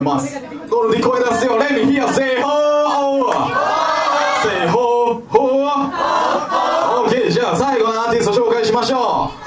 ます。このに声出すよ Let me hear say じゃあ最後のアーティスト紹介しましょう。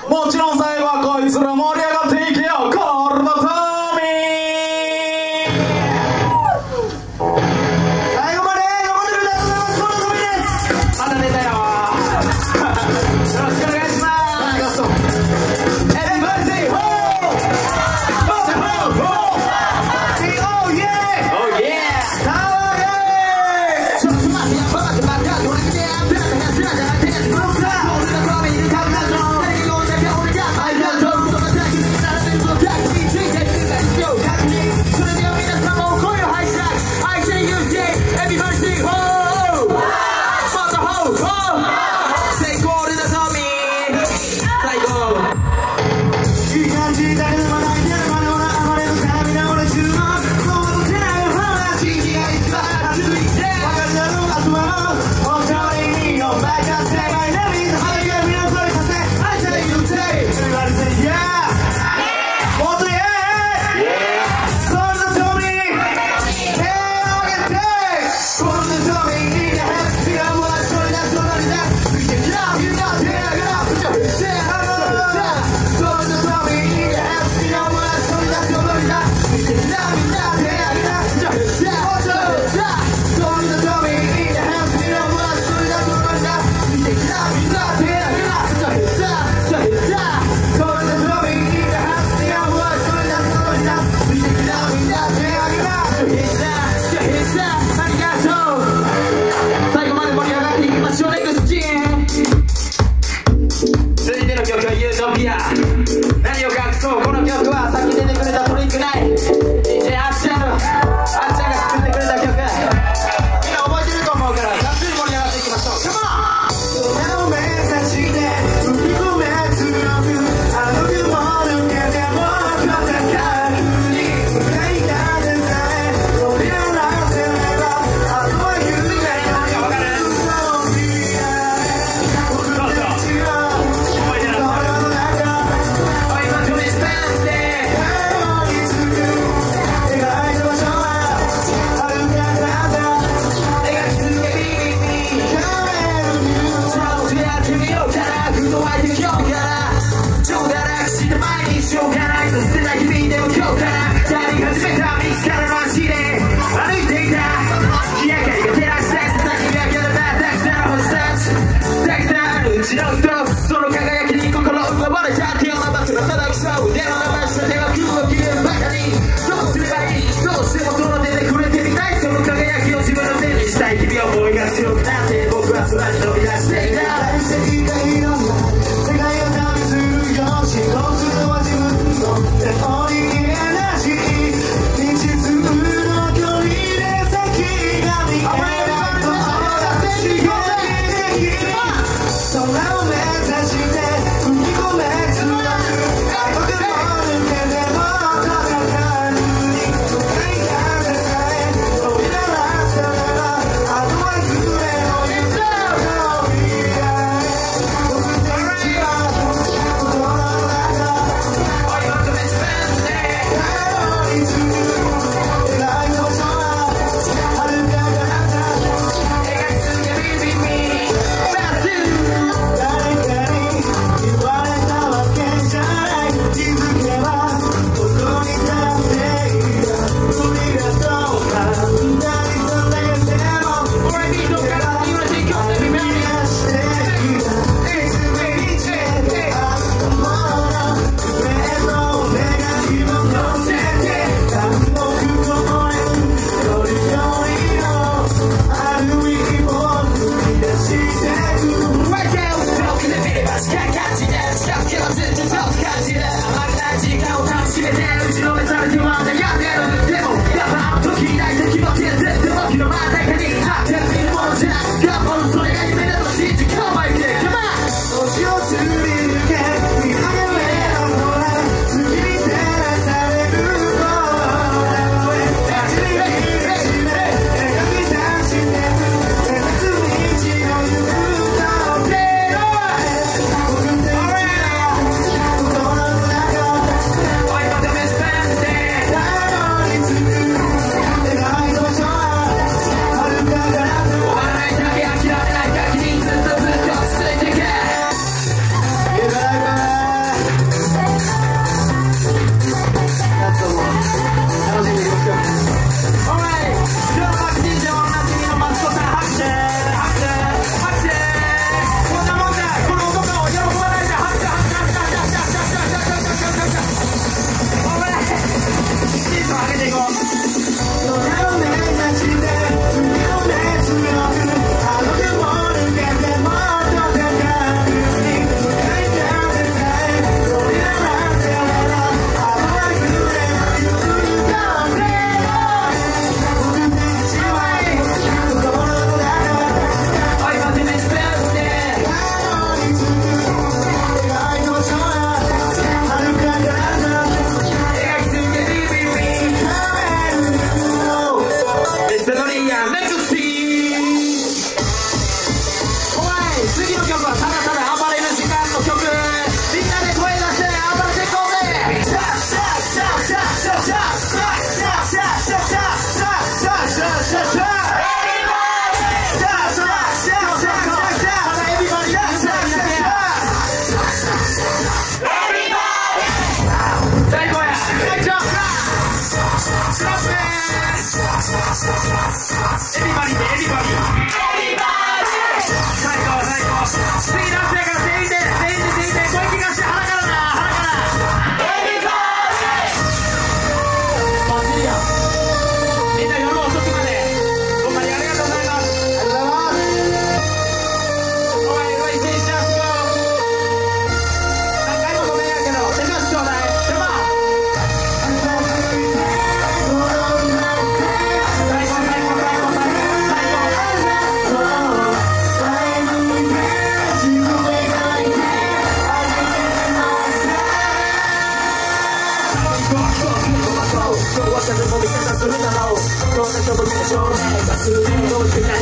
こんしょうがないバスで乗ってな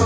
よ